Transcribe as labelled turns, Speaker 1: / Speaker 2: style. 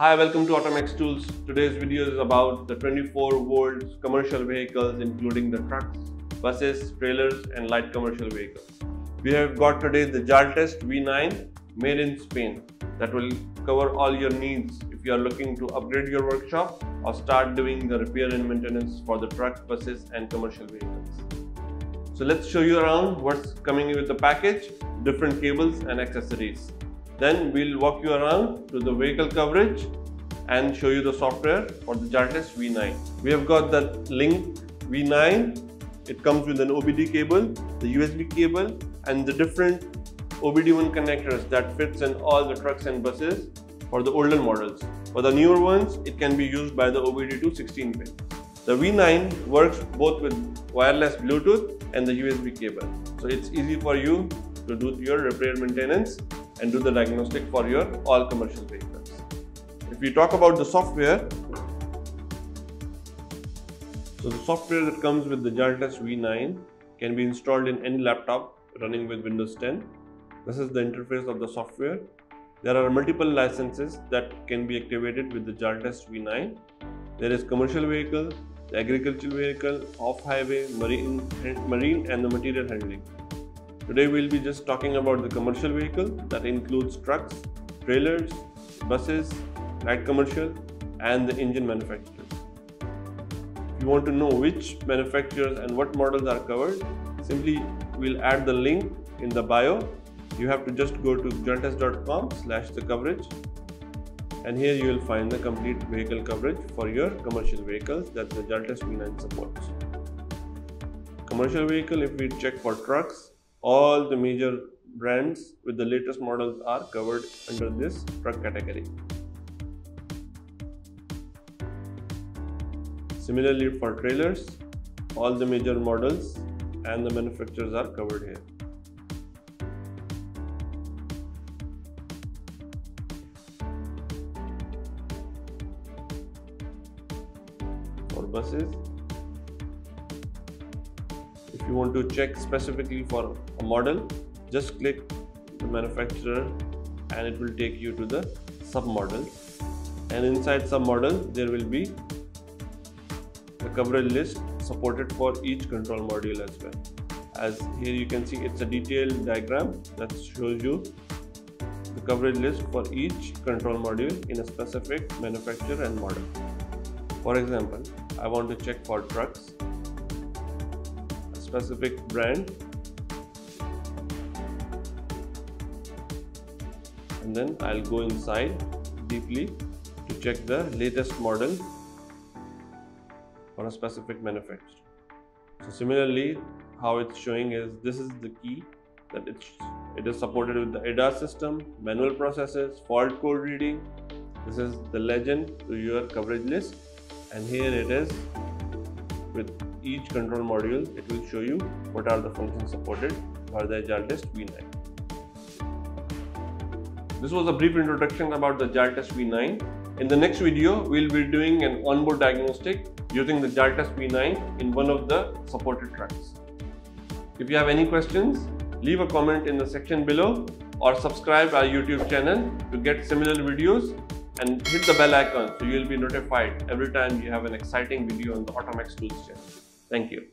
Speaker 1: Hi, welcome to Automax Tools. Today's video is about the 24 volts commercial vehicles including the trucks, buses, trailers and light commercial vehicles. We have got today the Jaltest V9 made in Spain that will cover all your needs if you are looking to upgrade your workshop or start doing the repair and maintenance for the truck, buses and commercial vehicles. So let's show you around what's coming with the package, different cables and accessories. Then we'll walk you around to the vehicle coverage and show you the software for the Jaltest V9. We have got the Link V9. It comes with an OBD cable, the USB cable and the different OBD1 connectors that fits in all the trucks and buses for the older models. For the newer ones, it can be used by the OBD2 16 pin. The V9 works both with wireless Bluetooth and the USB cable. So it's easy for you to do your repair maintenance and do the diagnostic for your all commercial vehicles. If we talk about the software, so the software that comes with the Jaltest V9 can be installed in any laptop running with Windows 10. This is the interface of the software. There are multiple licenses that can be activated with the Jaltest V9. There is commercial vehicle, agricultural vehicle, off-highway, marine, marine and the material handling. Today we'll be just talking about the commercial vehicle that includes trucks, trailers, buses, light commercial and the engine manufacturers. If you want to know which manufacturers and what models are covered, simply we'll add the link in the bio. You have to just go to jaltest.com slash the coverage and here you will find the complete vehicle coverage for your commercial vehicles that the Jaltest V9 supports. Commercial vehicle, if we check for trucks, all the major brands with the latest models are covered under this truck category. Similarly for trailers, all the major models and the manufacturers are covered here. For buses, if you want to check specifically for a model just click the manufacturer and it will take you to the sub model and inside sub model there will be the coverage list supported for each control module as well. As here you can see it's a detailed diagram that shows you the coverage list for each control module in a specific manufacturer and model. For example i want to check for trucks specific brand and then I'll go inside deeply to check the latest model for a specific manufacturer. So similarly how it's showing is this is the key that it's it is supported with the ADAS system, manual processes, fault code reading. This is the legend to your coverage list and here it is with each control module it will show you what are the functions supported by the Jaltest V9. This was a brief introduction about the Jaltest V9. In the next video, we'll be doing an onboard diagnostic using the Jaltest V9 in one of the supported trucks. If you have any questions, leave a comment in the section below or subscribe our YouTube channel to get similar videos and hit the bell icon so you'll be notified every time you have an exciting video on the Automax Tools channel. Thank you.